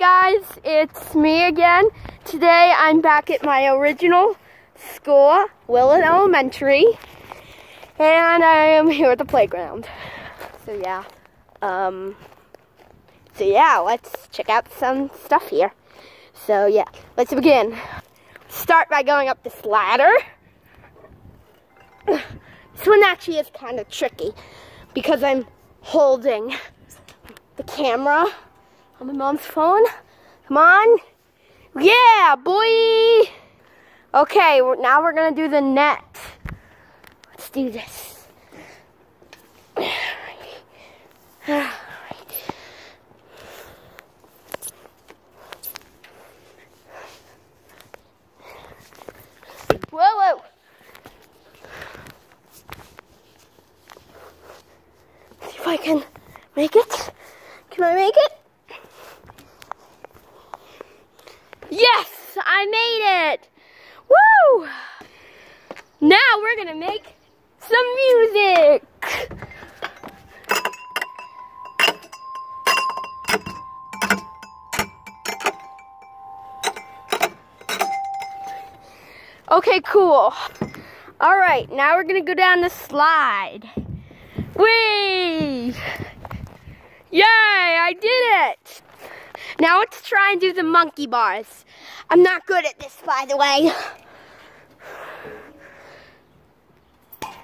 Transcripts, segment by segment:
guys, it's me again. Today I'm back at my original school, Willett Elementary, and I am here at the playground. So yeah, um, so yeah, let's check out some stuff here. So yeah, let's begin. Start by going up this ladder. This one actually is kind of tricky because I'm holding the camera on my mom's phone. Come on. Yeah, boy. Okay, now we're gonna do the net. Let's do this. Whoa, whoa. See if I can make it. Can I make it? Yes, I made it. Woo! Now we're gonna make some music. Okay, cool. All right, now we're gonna go down the slide. Whee! Yay, I did it! Now let's try and do the monkey bars. I'm not good at this, by the way.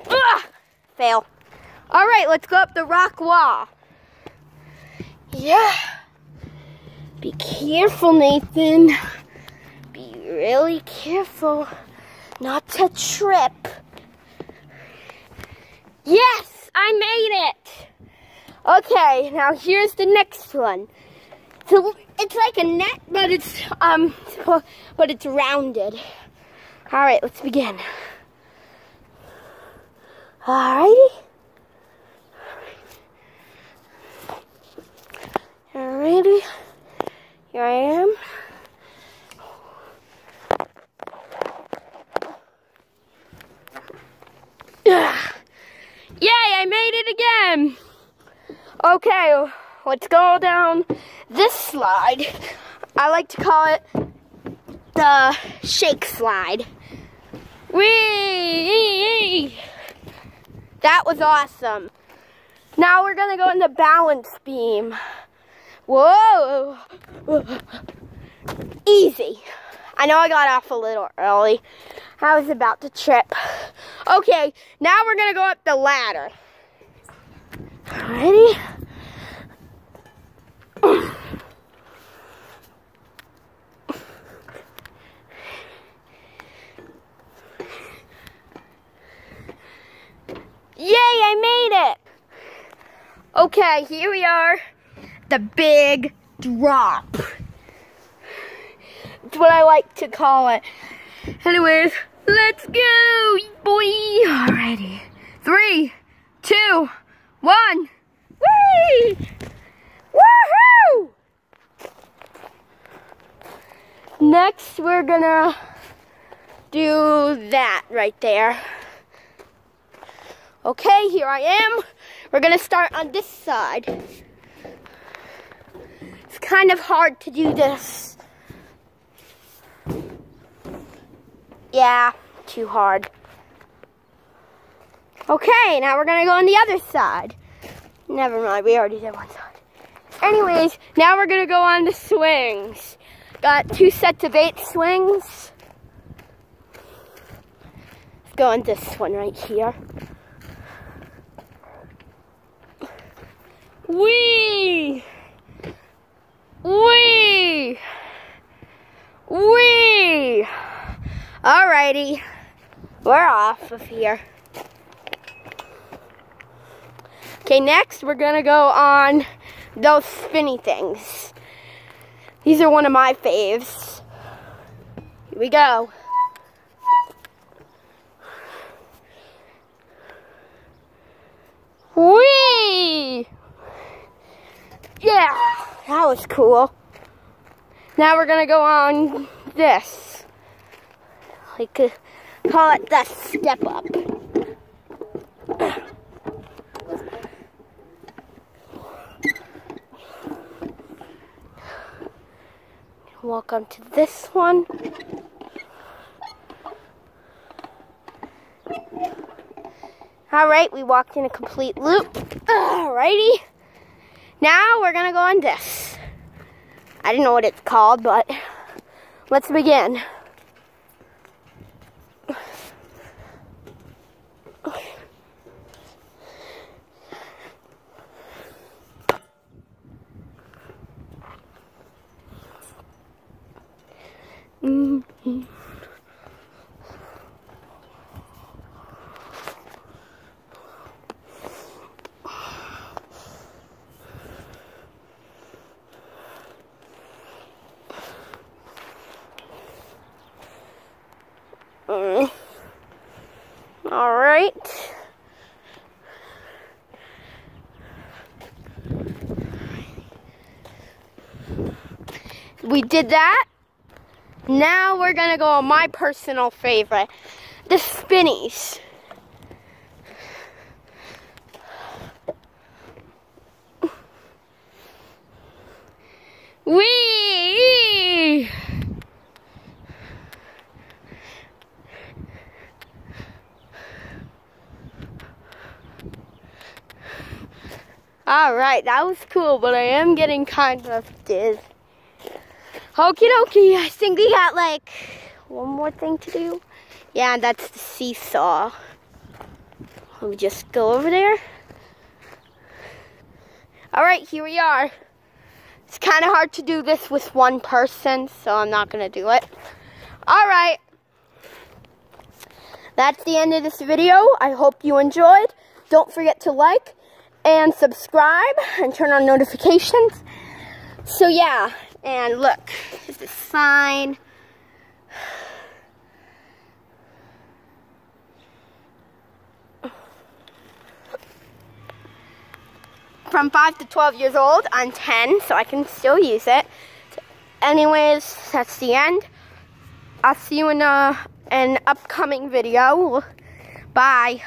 Ugh! Fail. All right, let's go up the rock wall. Yeah. Be careful, Nathan. Be really careful not to trip. Yes, I made it. Okay, now here's the next one. So it's like a net, but it's um, but it's rounded. All right, let's begin. Alrighty. Alrighty. Here I am. Yay, I made it again. Okay, let's go down this slide. I like to call it the shake slide. Whee! That was awesome. Now we're gonna go in the balance beam. Whoa! Easy. I know I got off a little early. I was about to trip. Okay, now we're gonna go up the ladder. Ready? Yay, I made it! Okay, here we are. The big drop. It's what I like to call it. Anyways, let's go, boy. Alrighty. Three, two, one. Whee! Woohoo! Next, we're gonna do that right there. Okay, here I am. We're gonna start on this side. It's kind of hard to do this. Yeah, too hard. Okay, now we're gonna go on the other side. Never mind, we already did one side. Anyways, now we're gonna go on the swings. Got two sets of eight swings. Let's go on this one right here. Wee! Wee! Wee! Alrighty, we're off of here. Okay, next we're gonna go on those spinny things. These are one of my faves. Here we go. Whee! Yeah, that was cool. Now we're gonna go on this. Like, uh, call it the step up. On to this one. All right, we walked in a complete loop. Alrighty. Now we're gonna go on this. I don't know what it's called, but let's begin. Mm. All right. We did that. Now we're gonna go on my personal favorite, the spinnies. Wee! All right, that was cool, but I am getting kind of dizzy. Okie dokie, I think we got like one more thing to do. Yeah, that's the seesaw. Let me just go over there. All right, here we are. It's kind of hard to do this with one person, so I'm not going to do it. All right. That's the end of this video. I hope you enjoyed. Don't forget to like and subscribe and turn on notifications. So yeah, and look, is the sign. From 5 to 12 years old, I'm 10, so I can still use it. Anyways, that's the end. I'll see you in a, an upcoming video. Bye.